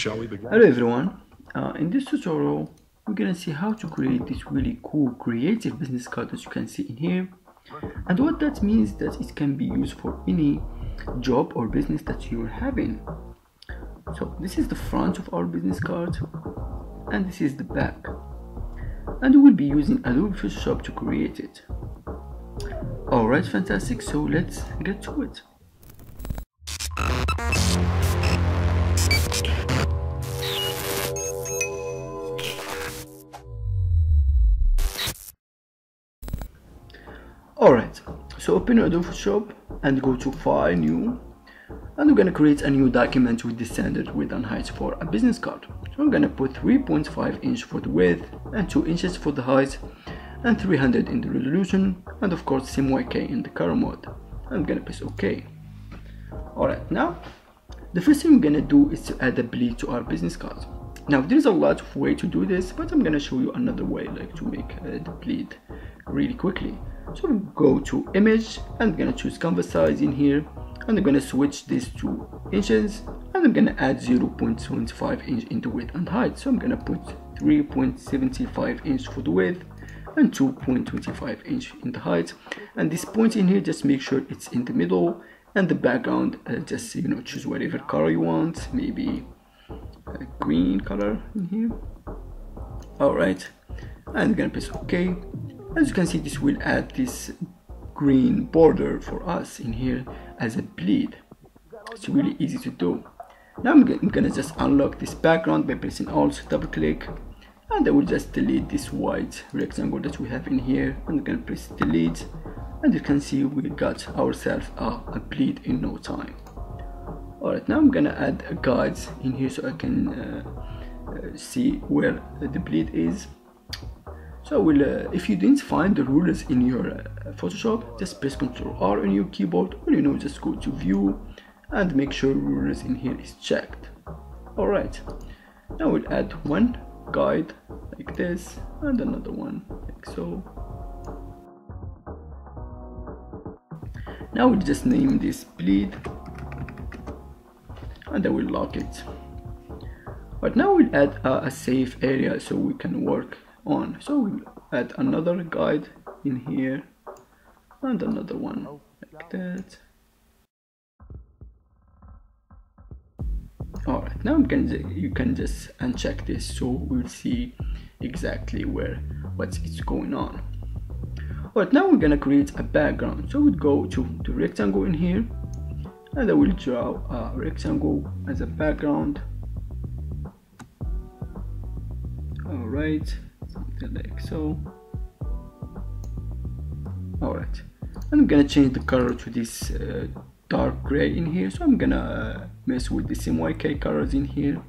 Shall we begin? Hello everyone, uh, in this tutorial we're gonna see how to create this really cool creative business card as you can see in here. And what that means that it can be used for any job or business that you're having. So this is the front of our business card and this is the back. And we will be using Adobe Photoshop to create it. Alright fantastic. So let's get to it Alright, so open Adobe Photoshop and go to File, New, and we're gonna create a new document with the standard width and height for a business card. So I'm gonna put 3.5 inch for the width and 2 inches for the height and 300 in the resolution and of course CMYK in the color mode. I'm gonna press OK. Alright, now the first thing we're gonna do is to add a bleed to our business card. Now there's a lot of way to do this, but I'm gonna show you another way like to make uh, the bleed really quickly so go to image and I'm gonna choose canvas size in here and I'm gonna switch this to inches and I'm gonna add 0.75 inch into width and height. So I'm gonna put 3.75 inch for the width and 2.25 inch in the height. And this point in here just make sure it's in the middle and the background uh, just you know choose whatever color you want. Maybe a green color in here. All right. And I'm gonna press ok as you can see this will add this green border for us in here as a bleed. It's really easy to do. Now I'm, I'm gonna just unlock this background by pressing alt double click and I will just delete this white rectangle that we have in here. And I'm gonna press delete and you can see we got ourselves a, a bleed in no time. Alright now I'm gonna add a guides in here so I can uh, uh, see where the bleed is so we'll, uh, if you didn't find the rulers in your uh, Photoshop, just press Ctrl R on your keyboard or you know just go to view and make sure rulers in here is checked. Alright, now we'll add one guide like this and another one like so. Now we'll just name this bleed and then we'll lock it. But now we'll add uh, a safe area so we can work on. So we'll add another guide in here and another one oh, like that. Alright now can you can just uncheck this so we'll see exactly where what's it's going on. Alright now we're gonna create a background. So we'll go to the rectangle in here and I will draw a rectangle as a background. Alright something like so all right I'm gonna change the color to this uh, dark gray in here. So I'm gonna uh, mess with the CMYK colors in here.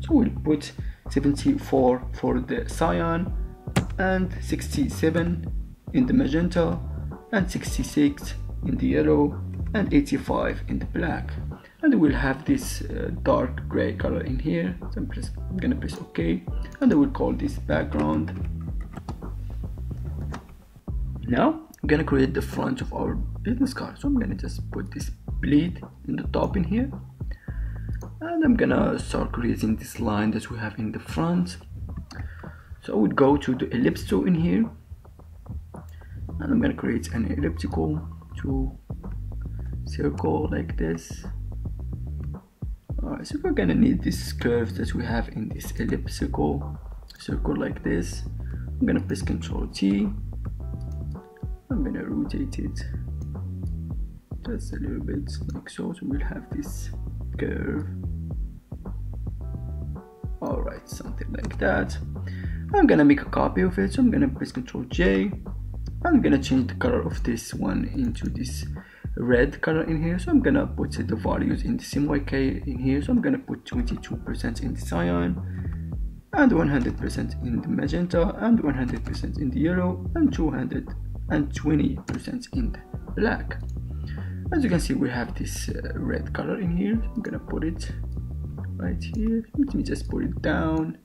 So we'll put 74 for the cyan and 67 in the magenta and 66 in the yellow and 85 in the black and we'll have this uh, dark gray color in here. So I'm, press, I'm, gonna press ok. And I will call this background. Now I'm gonna create the front of our business card. So I'm gonna just put this bleed in the top in here. And I'm gonna start creating this line that we have in the front. So I would go to the ellipse tool in here. And I'm gonna create an elliptical to circle like this Alright, so we're gonna need this curve that we have in this elliptical circle like this. I'm gonna press Ctrl T. I'm gonna rotate it just a little bit like so. So we'll have this curve. Alright, something like that. I'm gonna make a copy of it. So I'm gonna press Ctrl J. I'm gonna change the color of this one into this red color in here so I'm gonna put the values in the CMYK in here. So I'm gonna put 22% in the cyan and 100% in the magenta and 100% in the yellow and 220% in the black. As you can see we have this uh, red color in here. I'm gonna put it right here. Let me just put it down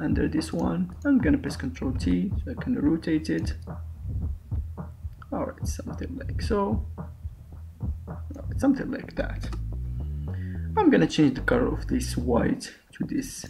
under this one. I'm gonna press ctrl T so I can rotate it. Alright something like so something like that. I'm gonna change the color of this white to this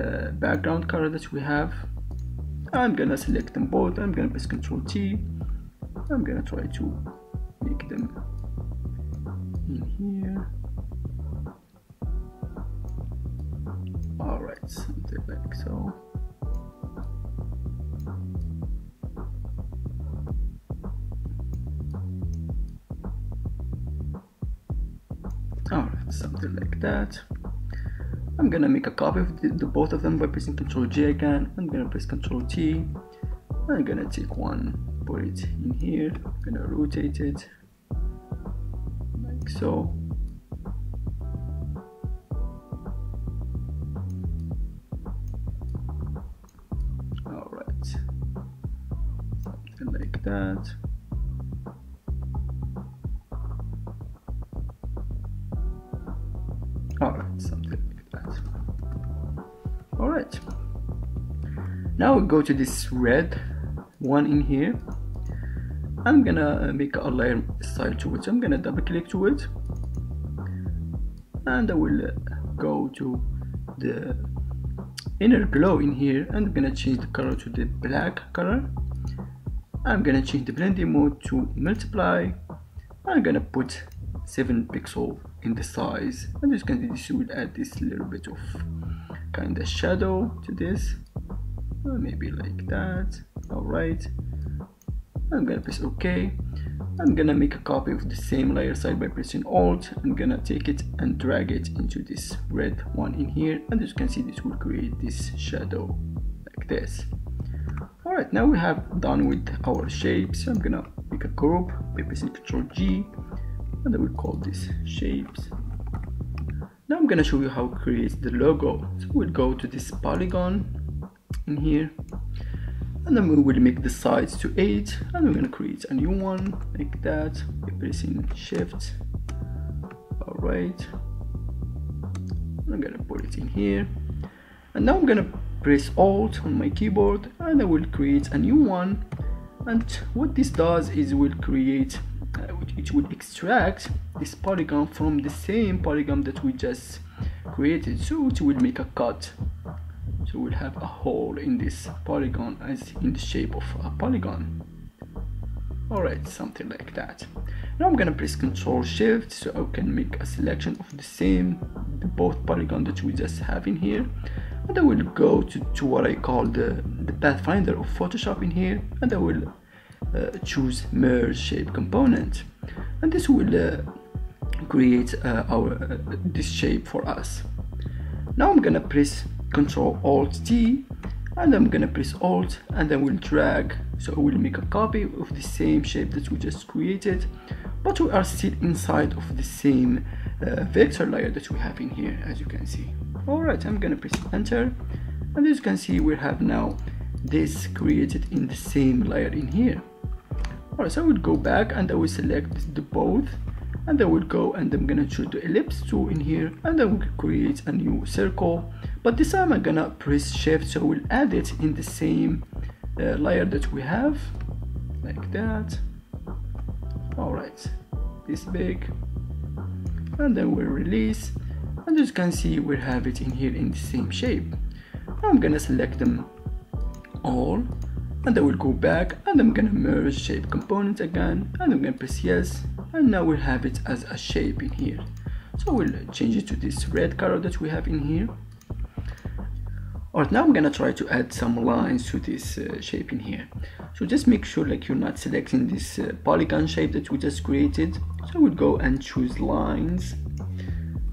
uh, background color that we have. I'm gonna select them both. I'm gonna press ctrl T. I'm gonna try to make them in here. Alright something like so something like that I'm gonna make a copy of the, the, both of them by pressing Ctrl J again. I'm gonna press Ctrl T. I'm gonna take one, put it in here. I'm gonna rotate it like so. All right, something like that. We go to this red one in here. I'm gonna make a layer style to it I'm gonna double click to it and I will go to the inner glow in here. And I'm gonna change the color to the black color. I'm gonna change the blending mode to multiply. I'm gonna put 7 pixel in the size. I'm just gonna this will add this little bit of kind of shadow to this. uh, maybe like that. All right I'm gonna press OK. I'm gonna make a copy of the same layer side by pressing alt. I'm gonna take it and drag it into this red one in here. And as you can see this will create this shadow like this. Alright now we have done with our shapes. I'm gonna make a group by pressing Ctrl G. And I will call this shapes. Now I'm gonna show you how to create the logo. So we'll go to this polygon in here. And then we will make the sides to 8 and we're gonna create a new one like that. Pressing shift. Alright I'm gonna put it in here. And now I'm gonna press alt on my keyboard and I will create a new one. And what this does is will create uh, it will extract this polygon from the same polygon that we just created. So it will make a cut so we'll have a hole in this polygon as in the shape of a polygon. Alright something like that. Now I'm gonna press ctrl shift so I can make a selection of the same the both polygon that we just have in here. And I will go to, to what I call the, the pathfinder of Photoshop in here and I will uh, choose merge shape component. And this will uh, create uh, our uh, this shape for us. Now I'm gonna press Ctrl Alt T and I'm gonna press Alt and then we'll drag. So we'll make a copy of the same shape that we just created but we are still inside of the same uh, vector layer that we have in here as you can see. Alright I'm gonna press enter and as you can see we have now this created in the same layer in here. Alright, so I would go back and I will select the both and I will go and I'm gonna choose the ellipse tool in here and I will create a new circle. But this time I'm gonna press shift so we'll add it in the same uh, layer that we have like that. Alright this big. And then we'll release. And as you can see we have it in here in the same shape. I'm gonna select them all and I will go back and I'm gonna merge shape component again and I'm gonna press yes and now we'll have it as a shape in here so we'll change it to this red color that we have in here Alright, now I'm gonna try to add some lines to this uh, shape in here. So just make sure like you're not selecting this uh, polygon shape that we just created. So we'll go and choose lines.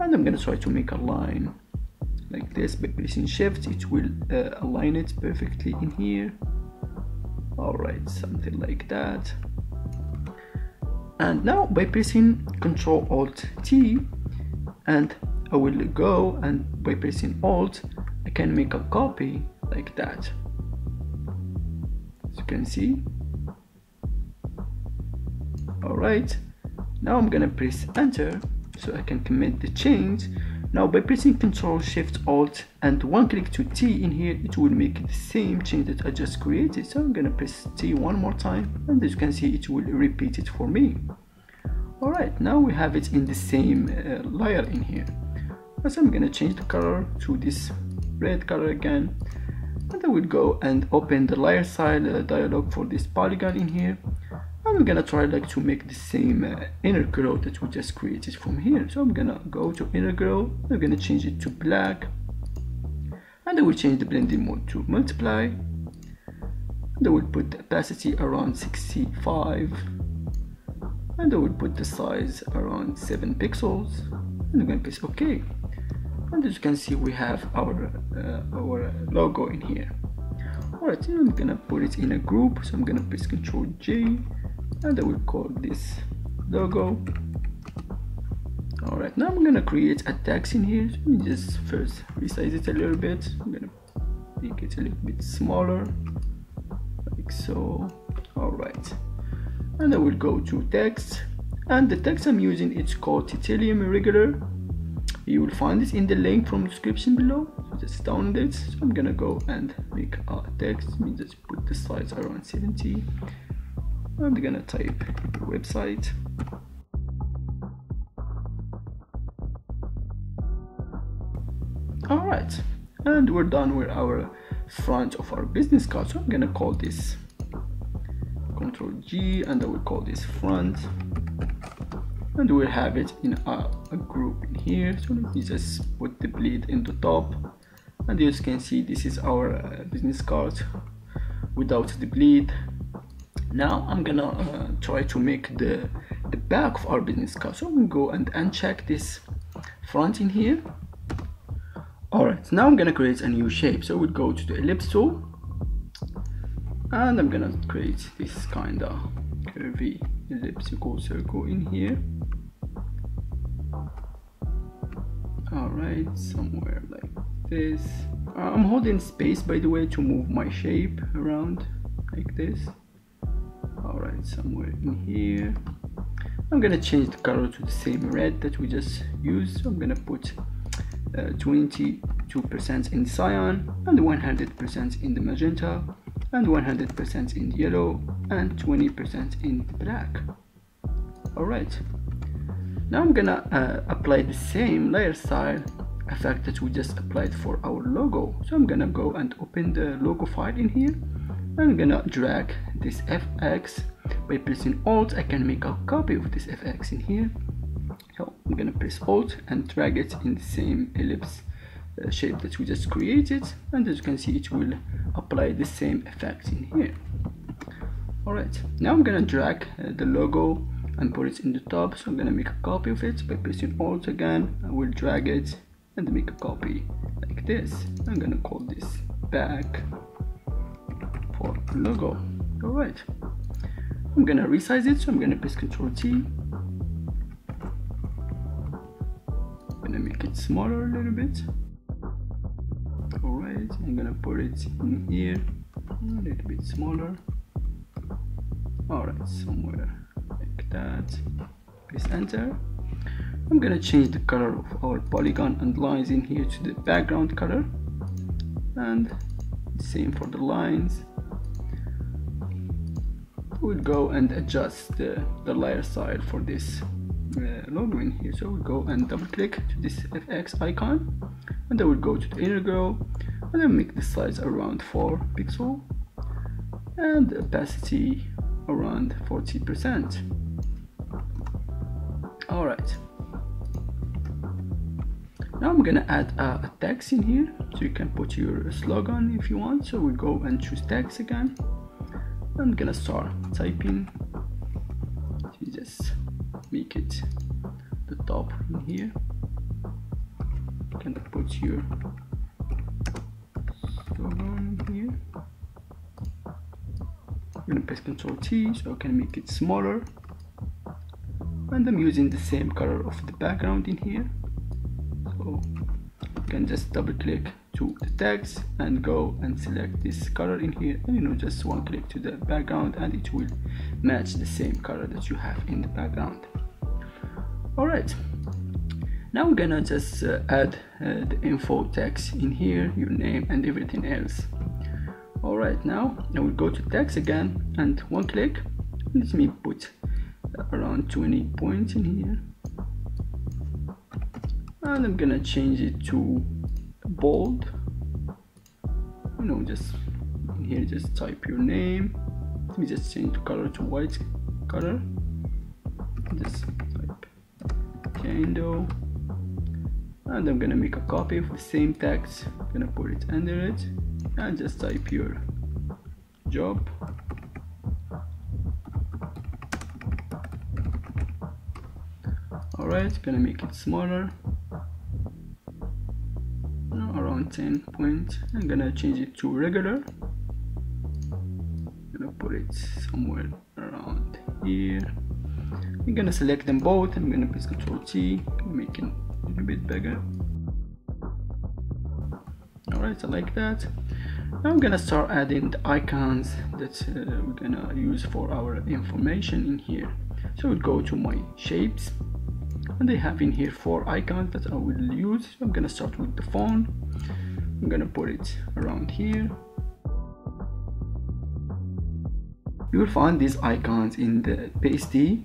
And I'm gonna try to make a line like this by pressing shift. It will uh, align it perfectly in here all right something like that and now by pressing ctrl alt t and I will go and by pressing alt I can make a copy like that. As you can see. Alright now I'm gonna press enter so I can commit the change now by pressing Ctrl Shift Alt and one click to T in here, it will make the same change that I just created. So I'm gonna press T one more time and as you can see it will repeat it for me. Alright, now we have it in the same uh, layer in here. so I'm gonna change the color to this red color again and I will go and open the layer side uh, dialog for this polygon in here I'm gonna try like to make the same uh, inner glow that we just created from here. So I'm gonna go to inner glow I'm gonna change it to black and I will change the blending mode to multiply and I will put the opacity around 65 and I will put the size around 7 pixels and I'm gonna press OK. And as you can see we have our uh, our logo in here. Alright I'm gonna put it in a group. So I'm gonna press ctrl J and I will call this logo. Alright now I'm gonna create a text in here. Let me just first resize it a little bit. I'm gonna make it a little bit smaller like so. Alright. And I will go to text. And the text I'm using it's called Titillium irregular. You will find this in the link from description below. So just download it. So I'm gonna go and make a text. Let me just put the size around 70 I'm gonna type website. All right and we're done with our front of our business card so I'm gonna call this control G and I will call this front. And we'll have it in a, a group in here so let me just put the bleed in the top. And as you can see this is our uh, business card without the bleed now I'm gonna uh, try to make the the back of our business card. So I'm gonna go and uncheck this front in here. Alright now I'm gonna create a new shape. So we'll go to the ellipse tool and I'm gonna create this kinda curvy elliptical circle in here. Alright somewhere like this. I'm holding space by the way to move my shape around like this alright somewhere in here. I'm gonna change the color to the same red that we just used. So I'm gonna put 22% uh, in cyan and 100% in the magenta and 100% in the yellow and 20% in black. Alright now I'm gonna uh, apply the same layer style effect that we just applied for our logo. So I'm gonna go and open the logo file in here I'm gonna drag this FX by pressing alt. I can make a copy of this FX in here. So I'm gonna press alt and drag it in the same ellipse uh, shape that we just created. And as you can see it will apply the same effect in here. Alright now I'm gonna drag uh, the logo and put it in the top. So I'm gonna make a copy of it by pressing alt again. I will drag it and make a copy like this. I'm gonna call this back logo alright. I'm gonna resize it so I'm gonna press ctrl T. I'm gonna make it smaller a little bit. Alright I'm gonna put it in here. A little bit smaller. Alright somewhere like that. Press enter. I'm gonna change the color of our polygon and lines in here to the background color. And same for the lines we'll go and adjust the, the layer style for this uh, logo in here. So we'll go and double click to this fx icon and then we'll go to the glow and then make the size around 4 pixel and the opacity around 40 percent. All right. Now I'm gonna add a, a, text in here so you can put your slogan if you want. So we go and choose text again I'm gonna start typing. You just make it the top in here. You can put your slogan here. I'm gonna press Ctrl T so I can make it smaller. And I'm using the same color of the background in here. So you can just double click to the text and go and select this color in here. And you know just one click to the background and it will match the same color that you have in the background. All right. Now we're gonna just uh, add uh, the info text in here your name and everything else. All right now I will go to text again and one click. Let me put around 20 points in here. And I'm gonna change it to bold. You know just here just type your name. Let me just change the color to white color. Just type candle. And I'm gonna make a copy of the same text. I'm gonna put it under it. And just type your job. Alright gonna make it smaller 10 point I'm gonna change it to regular. I'm gonna put it somewhere around here. I'm gonna select them both. I'm gonna press Ctrl T make it a little bit bigger. Alright I like that. Now I'm gonna start adding the icons that uh, we're gonna use for our information in here. So we'll go to my shapes. And they have in here four icons that I will use. I'm gonna start with the phone I'm gonna put it around here. You will find these icons in the PSD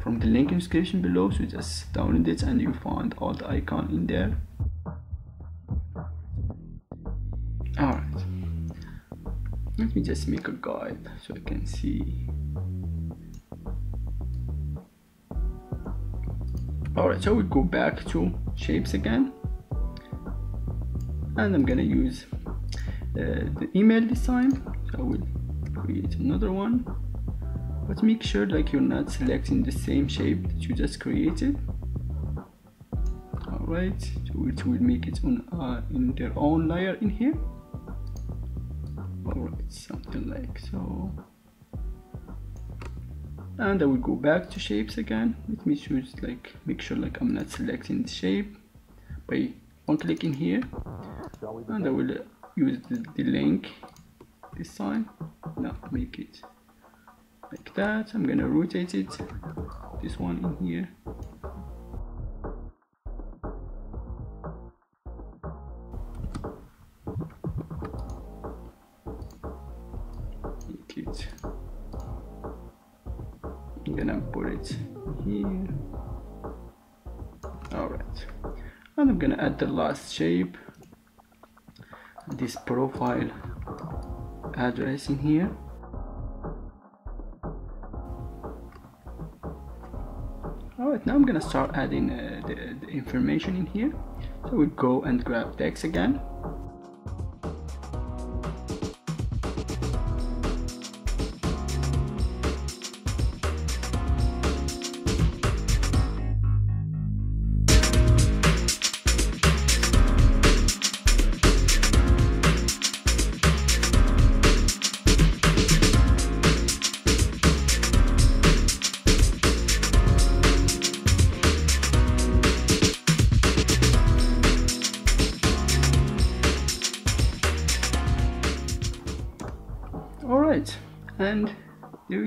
from the link in description below so just download it and you find all the icon in there. Alright. Let me just make a guide so I can see. Alright so we go back to shapes again and I'm gonna use uh, the email this time so I will create another one. But make sure like you're not selecting the same shape that you just created. Alright so it will make it on uh, in their own layer in here. Alright something like so. And I will go back to shapes again. Let me choose like make sure like I'm not selecting the shape by one click in here and I will uh, use the, the link this time now make it like that. I'm gonna rotate it. This one in here. Make it. I'm gonna put it here. All right. And I'm gonna add the last shape this profile address in here. Alright now I'm gonna start adding uh, the, the information in here. So we'll go and grab text again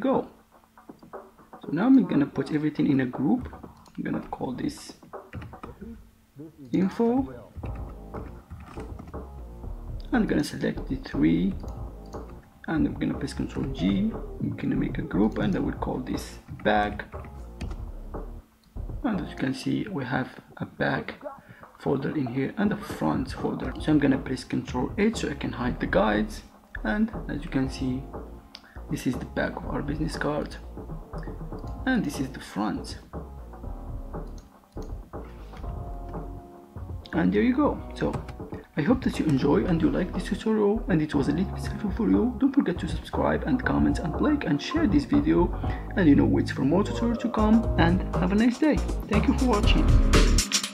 go. So now I'm gonna put everything in a group. I'm gonna call this info. I'm gonna select the three and I'm gonna press Ctrl G. I'm gonna make a group and I will call this bag. And as you can see, we have a back folder in here and a front folder. So I'm gonna press Ctrl H so I can hide the guides and as you can see this is the back of our business card and this is the front and there you go so I hope that you enjoy and you like this tutorial and it was a little bit helpful for you. Don't forget to subscribe and comment and like and share this video and you know wait for more tutorials to come and have a nice day. Thank you for watching.